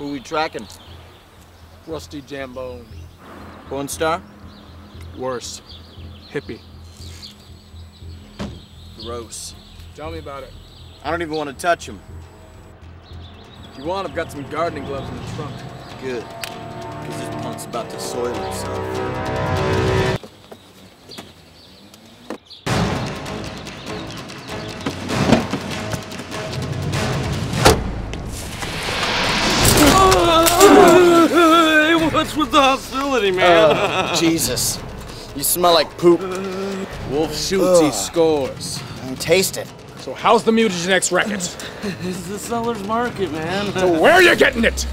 Who we tracking? Rusty Jambone. Porn star? Worse. Hippie. Gross. Tell me about it. I don't even want to touch him. If you want, I've got some gardening gloves in the trunk. Good. Because this punk's about to soil himself. What's with the hostility, man? Oh, Jesus. You smell like poop. Wolf shoots, he scores. And taste it. So how's the Mutagen X record? it's the seller's market, man. so where are you getting it?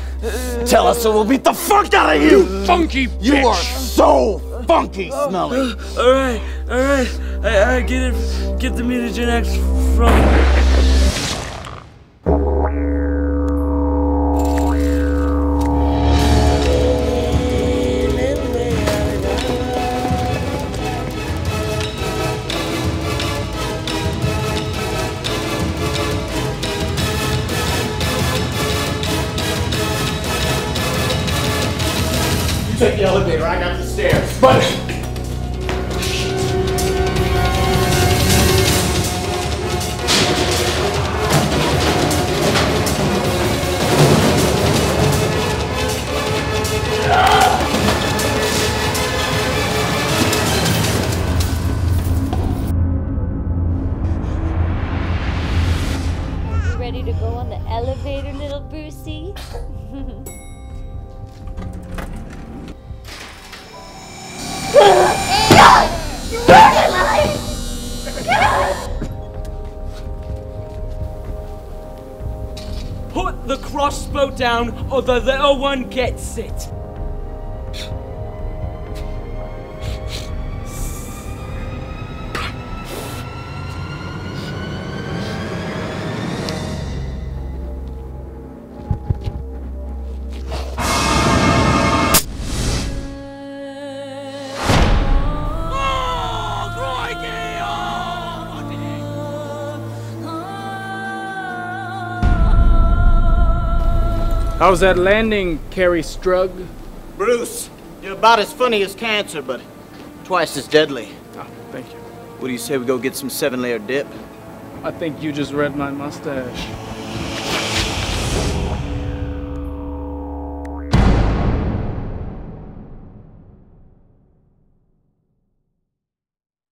Tell us or we'll beat the fuck out of you! Funky You are so funky smelling. all right, all right. I, I get it. Get the mutagen X from. Take the elevator, I got the stairs. But ready to go on the elevator, little Brucey? Put the crossbow down, or the little one gets it. How's that landing, Kerri Strug? Bruce, you're about as funny as cancer, but twice as deadly. Oh, thank you. What do you say we go get some seven layer dip? I think you just read my mustache.